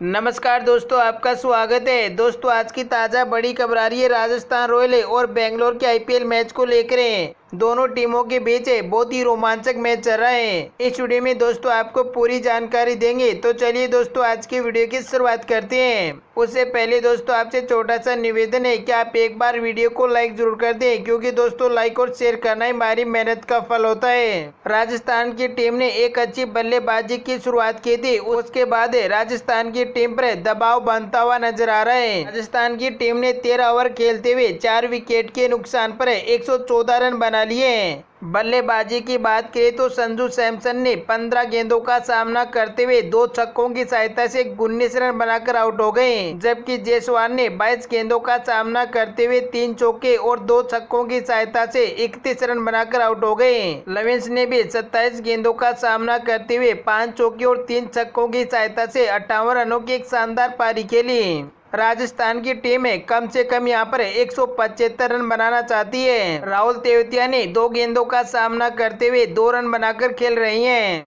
नमस्कार दोस्तों, आपका स्वागत है। दोस्तों, आज की ताज़ा बड़ी खबर आ रही है राजस्थान रॉयल और बेंगलोर के आईपीएल मैच को लेकर। दोनों टीमों के बीच बहुत ही रोमांचक मैच चल रहा है। इस वीडियो में दोस्तों आपको पूरी जानकारी देंगे। तो चलिए दोस्तों, आज की वीडियो की शुरुआत करते हैं। उससे पहले दोस्तों, आपसे छोटा सा निवेदन है कि आप एक बार वीडियो को लाइक ज़रूर कर दें, क्योंकि दोस्तों लाइक और शेयर करना ही हमारी मेहनत का फल होता है। राजस्थान की टीम ने एक अच्छी बल्लेबाजी की शुरुआत की थी। उसके बाद राजस्थान की टीम पर दबाव बनता हुआ नज़र आ रहा है। राजस्थान की टीम ने तेरह ओवर खेलते हुए चार विकेट के नुकसान पर एक सौ चौदह रन बना लिए बल्लेबाजी की बात करें तो संजू सैमसन ने 15 गेंदों का सामना करते हुए दो छक्कों की सहायता से उन्नीस रन बनाकर आउट हो गए। जबकि जयसवाल ने 22 गेंदों का सामना करते हुए तीन चौके और दो छक्कों की सहायता से इकतीस रन बनाकर आउट हो गए। लविंस ने भी 27 गेंदों का सामना करते हुए पाँच चौके और तीन छक्कों की सहायता से अट्ठावन रनों की एक शानदार पारी खेली। राजस्थान की टीम है कम से कम यहाँ पर एक सौ पचहत्तर रन बनाना चाहती है। राहुल तेवतिया ने दो गेंदों का सामना करते हुए दो रन बनाकर खेल रही हैं।